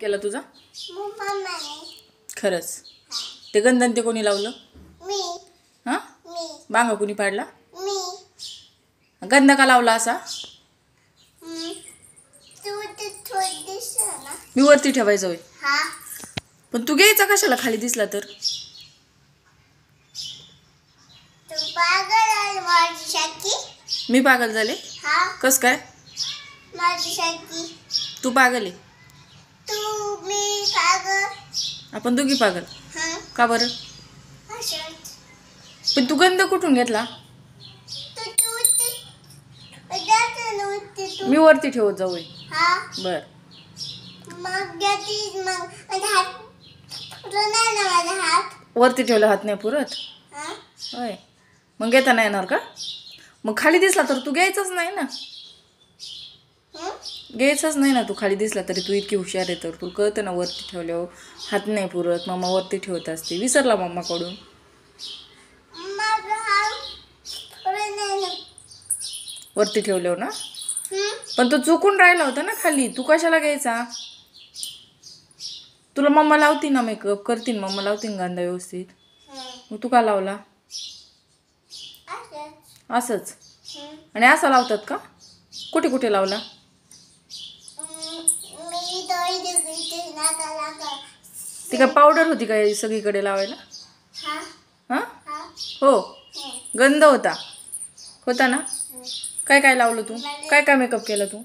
केला तुझा? खरंच. ते गंधन ते कोणी लावलं? मी. हां? मी. बांगा कोणी पाडला? मी. गंध का लावला असा? मी वरती ठेवायचं होय. हा. पण तू घ्यायचा कशाला? खाली दिसला तर. मी पागल झाले? हा. कस काय? तू पागल आहे. तू मी पागल. आपण दोघी पागल? हा. का बरं? पण तू गंध कुठून घेतला? मी वरती ठेवत जाऊ. हा. बर. वरती ठेवला हात नाही पुरत? हा. होय. मग घेता नाही येणार का? मग खाली दिसला तर तू घ्यायचाच नाही ना. हं? घ्यायचाच नाही ना तू खाली दिसला तरी तू इतकी हुशार आहे तर. तुला कळतं ना वरती ठेवल्यावर हात नाही पुरत. मम्मा वरती ठेवत असते. विसरला मम्माकडून वरती ठेवल्यावर ना? पण तो चुकून राहिला होता ना खाली. तू कशाला घ्यायचा? तुला मम्मा लावती ना मेकअप करतीन मम्मा लावतीन गांधा व्यवस्थित. हं. मग तू का लावला? असंच. आणि असा लावतात का? कुठे कुठे लावला? ती काय पावडर होती काय सगळीकडे लावायला? हा? हां? हा? हो. हं. गंध होता. होता ना. काय काय लावलं तू? काय काय मेकअप केला तू?